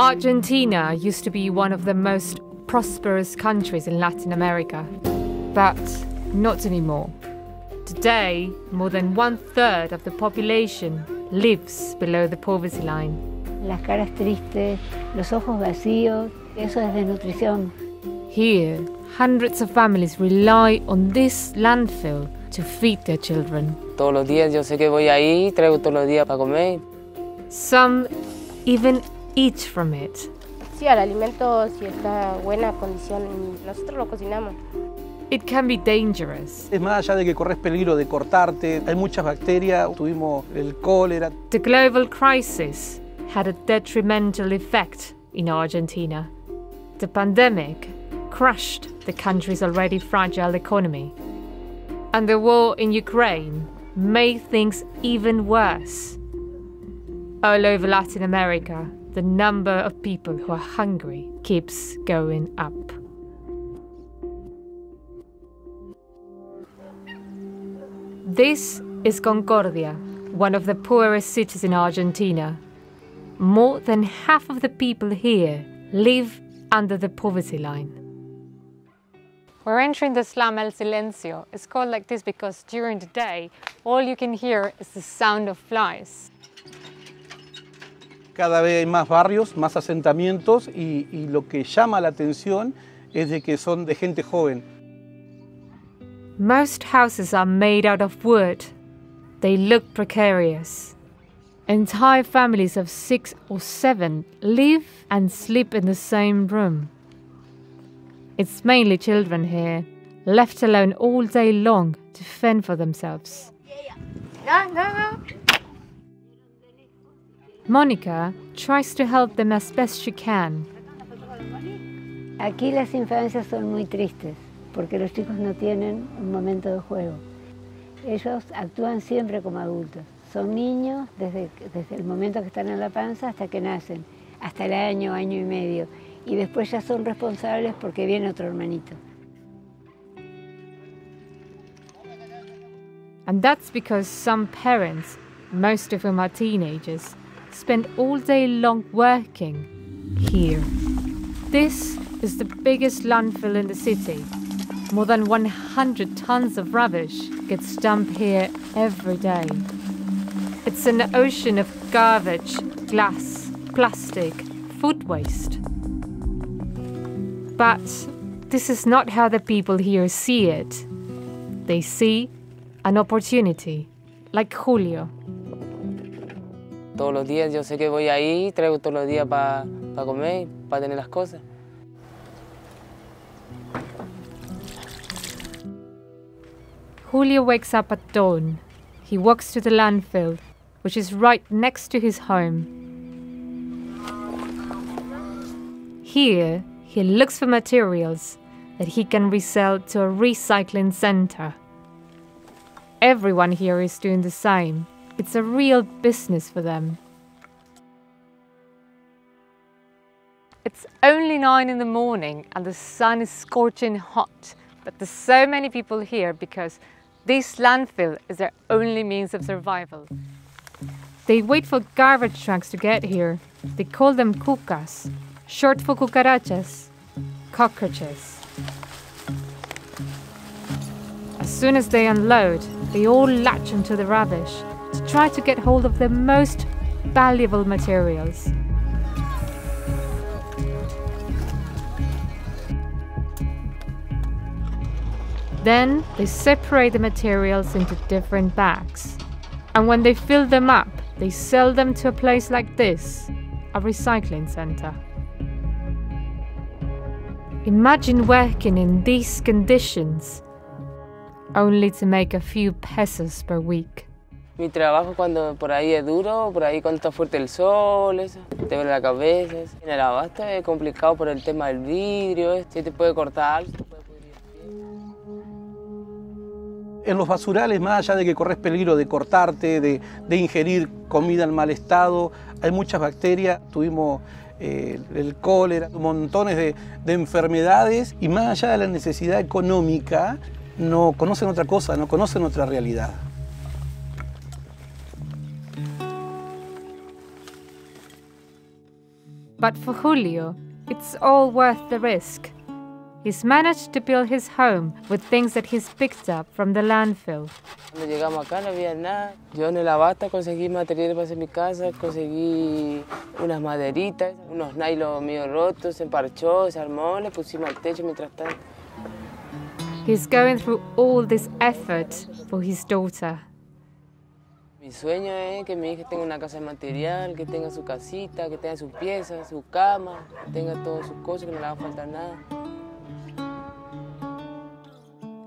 Argentina used to be one of the most prosperous countries in Latin America, but not anymore. Today, more than one third of the population lives below the poverty line. Las caras tristes, los ojos vacíos, eso es desnutrición. Here, hundreds of families rely on this landfill to feed their children. Todos los días yo sé que voy ahí, traigo todos los días para comer. Some even eat from it. Sí, el alimento si está buena condición y nosotros lo cocinamos. It can be dangerous. Es más allá de que corres peligro de cortarte, hay muchas bacterias, tuvimos el cólera. The global crisis had a detrimental effect in Argentina. The pandemic crushed the country's already fragile economy. And the war in Ukraine made things even worse. All over Latin America, the number of people who are hungry keeps going up. This is Concordia, one of the poorest cities in Argentina. More than half of the people here live under the poverty line. We're entering the Slam El Silencio. It's called like this because during the day, all you can hear is the sound of flies. Cada vez hay más barrios, más asentamientos y, y lo que llama la atención es de que son de gente joven. Most houses are made out of wood. They look precarious. Entire families of six or seven live and sleep in the same room. It's mainly children here, left alone all day long to fend for themselves. Monica tries to help them as best she can. Aquí las infancias son muy tristes porque los chicos no tienen un momento de juego. Ellos actúan siempre como adultos. Son niños desde, desde el momento que están en la panza hasta que nacen, hasta el año, año y medio. Y después ya son responsables porque viene otro hermanito. And that's because some parents, most of whom are teenagers, spend all day long working here. This is the biggest landfill in the city. More than 100 tons of rubbish gets dumped here every day. It's an ocean of garbage, glass, plastic, food waste. But this is not how the people here see it. They see an opportunity, like Julio. Todos los días yo sé que voy ahí, traigo todos los días para pa comer, para tener las cosas. Julio wakes up at dawn. He walks to the landfill, which is right next to his home. Here, he looks for materials that he can resell to a recycling center. Everyone here is doing the same. It's a real business for them. It's only nine in the morning and the sun is scorching hot, but there's so many people here because this landfill is their only means of survival. They wait for garbage trucks to get here. They call them cucas, short for cucarachas, cockroaches. As soon as they unload, they all latch onto the rubbish try to get hold of the most valuable materials. Then they separate the materials into different bags. And when they fill them up, they sell them to a place like this a recycling center. Imagine working in these conditions only to make a few pesos per week. Mi trabajo cuando por ahí es duro, por ahí cuando está fuerte el sol, eso, te duele la cabeza. eso. En el abasto es complicado por el tema del vidrio, eso, se te puede cortar algo. En los basurales, más allá de que corres peligro de cortarte, de, de ingerir comida en mal estado, hay muchas bacterias, tuvimos eh, el cólera, montones de, de enfermedades y más allá de la necesidad económica, no conocen otra cosa, no conocen otra realidad. But for Julio, it's all worth the risk. He's managed to build his home with things that he's picked up from the landfill. Cuando llegamos acá no había nada. Yo en el abasta conseguí materiales para hacer mi casa, conseguí unas maderitas, unos nylon medio rotos, se emparchó, se armó, le pusimos al techo mientras tanto. He's going through all this effort for his daughter. Mi sueño es que mi hija tenga una casa de material, que tenga su casita, que tenga su cama, que tenga todas sus cosas, que no le haga falta nada.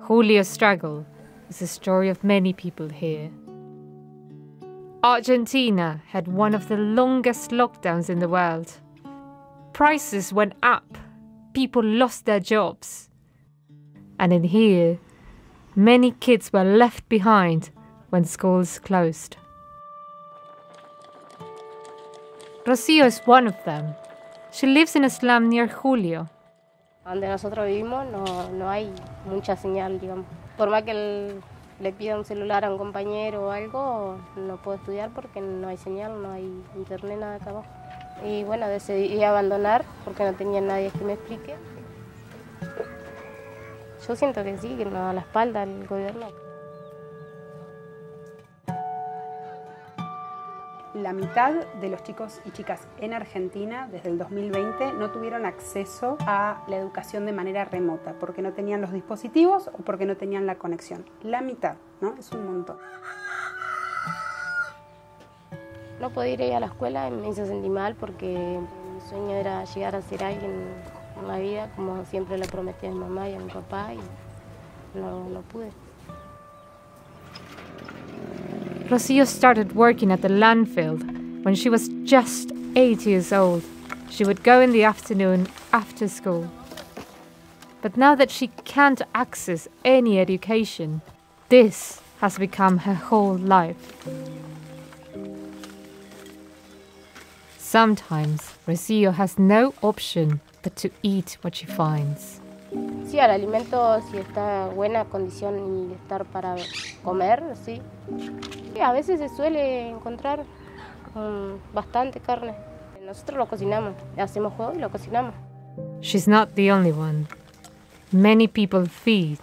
Julio's struggle is the story of many people here. Argentina had one of the longest lockdowns in the world. Prices went up, people lost their jobs. And in here, many kids were left behind when schools closed. Rocio is one of them. She lives in a slum near Julio. Donde nosotros vivimos no, no hay mucha señal, digamos. Por más que el- le pida un celular a un compañero o algo, no puedo estudiar porque no hay señal, no hay internet, nada acá abajo. Y bueno, decidí abandonar porque no tenía nadie que me explique. Yo siento que sí, que nos da la espalda el gobierno. La mitad de los chicos y chicas en Argentina desde el 2020 no tuvieron acceso a la educación de manera remota porque no tenían los dispositivos o porque no tenían la conexión. La mitad, ¿no? Es un montón. No poder ir a la escuela me hizo sentir mal porque mi sueño era llegar a ser alguien en la vida, como siempre le prometí a mi mamá y a mi papá, y no, no pude. Rocio started working at the landfill when she was just eight years old. She would go in the afternoon after school. But now that she can't access any education, this has become her whole life. Sometimes Rocio has no option but to eat what she finds. Sí, al alimento, si está en buena condición y estar para comer, sí. Sí, a veces se suele encontrar mm, bastante carne. Nosotros lo cocinamos, hacemos juego y lo cocinamos. She's not the only one. Many people feed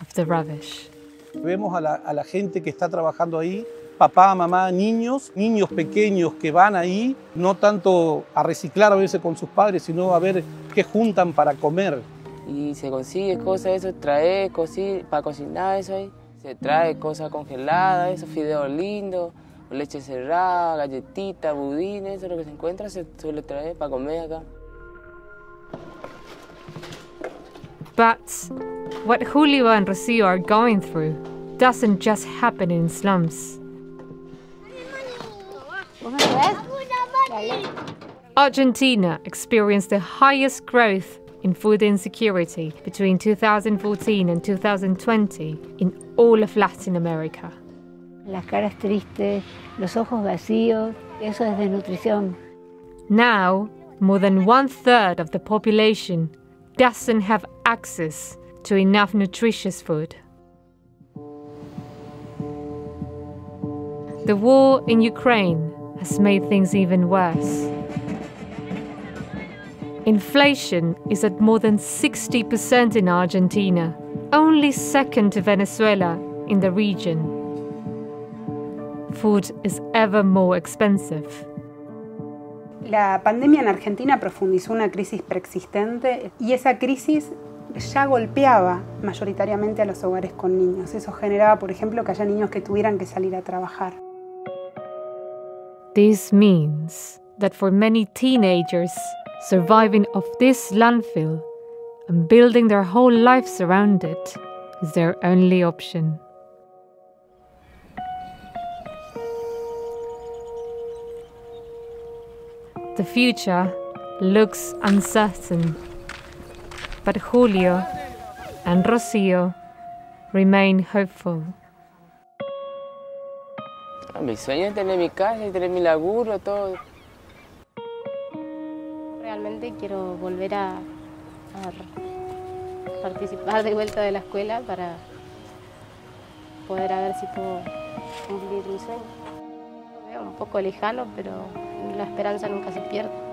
off the rubbish. Vemos a la, a la gente que está trabajando ahí, papá, mamá, niños, niños pequeños que van ahí, no tanto a reciclar a veces con sus padres, sino a ver qué juntan para comer. Y se consigue cosas, eso, trae cosas para cocinar, eso ahí. Se trae cosas congeladas, esos fideos lindos, leche cerrada, galletitas, budines, eso es lo que se encuentra, se suele traer para comer acá. But what Julio and Rocio are going through doesn't just happen in slums. Argentina experienced the highest growth in food insecurity between 2014 and 2020 in all of Latin America. Las caras tristes, los ojos vacíos, eso es desnutrición. Now, more than one third of the population doesn't have access to enough nutritious food. The war in Ukraine has made things even worse. Inflation is at more than 60% in Argentina, only second to Venezuela in the region. Food is ever more expensive. La pandemia en Argentina profundizó una crisis preexistente y esa crisis ya golpeaba mayoritariamente a los hogares con niños. Eso generaba, por ejemplo, que haya niños que tuvieran que salir a trabajar. This means that for many teenagers, surviving off this landfill and building their whole lives around it is their only option. The future looks uncertain, but Julio and Rocio remain hopeful. Ah, Mi sueño es tener mi casa y tener mi laburo, todo. Realmente quiero volver a, participar de vuelta de la escuela para poder a ver si puedo cumplir mi sueño. Veo un poco lejano, pero la esperanza nunca se pierde.